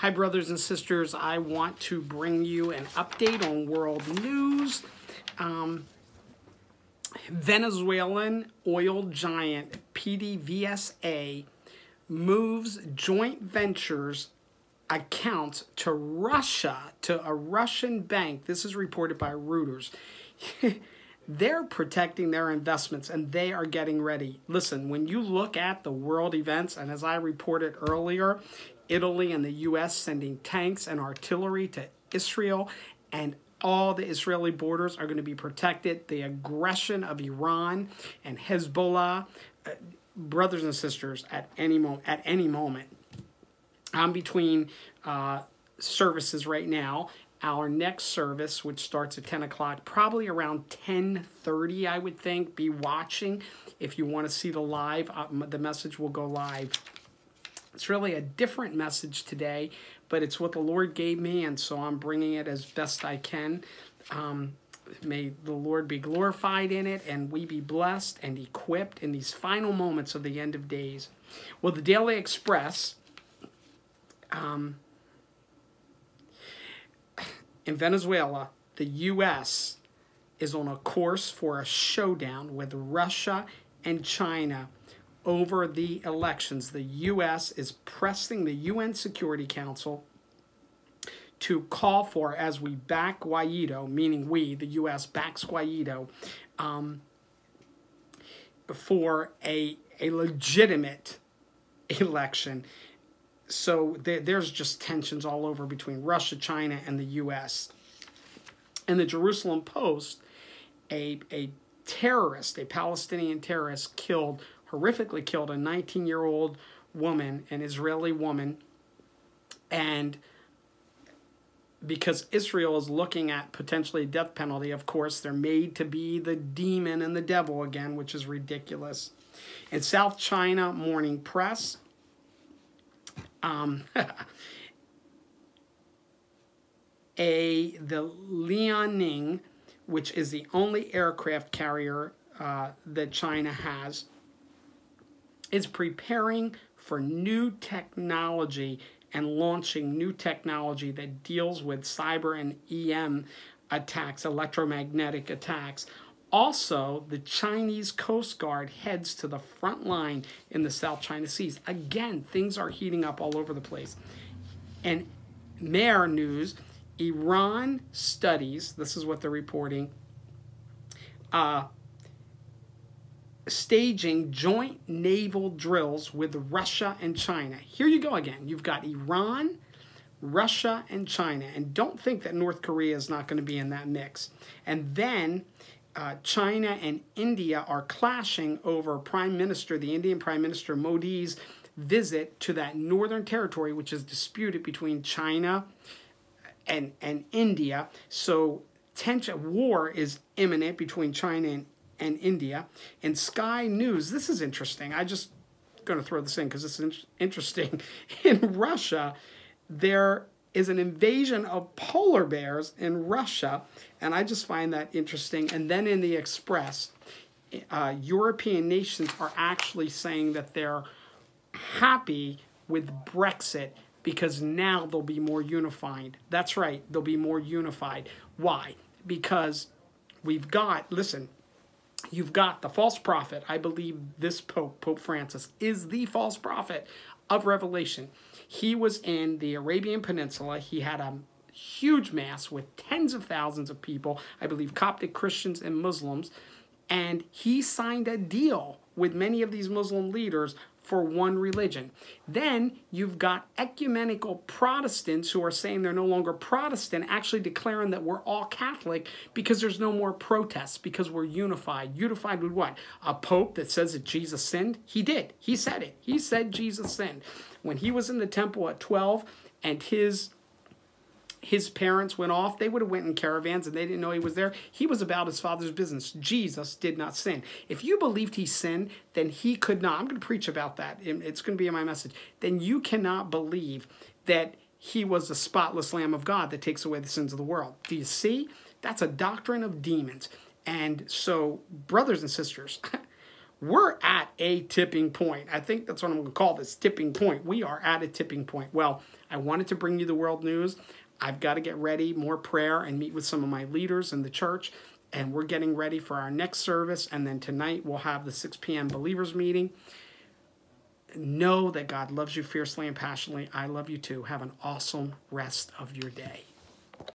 Hi, brothers and sisters. I want to bring you an update on world news. Um, Venezuelan oil giant PDVSA moves joint ventures account to Russia, to a Russian bank. This is reported by Reuters. They're protecting their investments and they are getting ready. Listen, when you look at the world events, and as I reported earlier, Italy and the U.S. sending tanks and artillery to Israel, and all the Israeli borders are going to be protected. The aggression of Iran and Hezbollah, uh, brothers and sisters, at any moment, at any moment. I'm between uh, services right now. Our next service, which starts at 10 o'clock, probably around 10:30, I would think. Be watching if you want to see the live. Uh, the message will go live it's really a different message today, but it's what the Lord gave me, and so I'm bringing it as best I can. Um, may the Lord be glorified in it, and we be blessed and equipped in these final moments of the end of days. Well, the Daily Express. Um, in Venezuela, the U.S. is on a course for a showdown with Russia and China over the elections. The U.S. is pressing the UN Security Council to call for, as we back Guaido, meaning we, the U.S., backs Guaido, um, for a, a legitimate election. So there, there's just tensions all over between Russia, China, and the U.S. And the Jerusalem Post, a, a terrorist, a Palestinian terrorist, killed horrifically killed a 19 year old woman, an Israeli woman, and because Israel is looking at potentially death penalty, of course, they're made to be the demon and the devil again, which is ridiculous. In South China Morning Press, um, a the Liaoning, which is the only aircraft carrier uh, that China has, is preparing for new technology and launching new technology that deals with cyber and EM attacks, electromagnetic attacks. Also, the Chinese Coast Guard heads to the front line in the South China Seas. Again, things are heating up all over the place. And Mehr News Iran studies, this is what they're reporting, uh, staging joint naval drills with Russia and China. Here you go again. You've got Iran, Russia, and China. And don't think that North Korea is not going to be in that mix. And then uh, China and India are clashing over Prime Minister, the Indian Prime Minister Modi's visit to that northern territory, which is disputed between China and, and India. So tension, war is imminent between China and and India. And Sky News, this is interesting. I just going to throw this in because this is interesting. In Russia, there is an invasion of polar bears in Russia, and I just find that interesting. And then in the Express, uh, European nations are actually saying that they're happy with Brexit because now they'll be more unified. That's right, they'll be more unified. Why? Because we've got, listen, You've got the false prophet. I believe this Pope, Pope Francis, is the false prophet of Revelation. He was in the Arabian Peninsula. He had a huge mass with tens of thousands of people, I believe Coptic Christians and Muslims, and he signed a deal with many of these Muslim leaders for one religion. Then you've got ecumenical Protestants who are saying they're no longer Protestant, actually declaring that we're all Catholic because there's no more protests, because we're unified. Unified with what? A pope that says that Jesus sinned? He did. He said it. He said Jesus sinned. When he was in the temple at 12 and his his parents went off, they would have went in caravans and they didn't know he was there. He was about his father's business. Jesus did not sin. If you believed he sinned, then he could not. I'm going to preach about that. It's going to be in my message. Then you cannot believe that he was the spotless Lamb of God that takes away the sins of the world. Do you see? That's a doctrine of demons. And so, brothers and sisters, we're at a tipping point. I think that's what I'm going to call this tipping point. We are at a tipping point. Well, I wanted to bring you the world news. I've got to get ready, more prayer, and meet with some of my leaders in the church. And we're getting ready for our next service. And then tonight we'll have the 6 p.m. believers meeting. Know that God loves you fiercely and passionately. I love you too. Have an awesome rest of your day.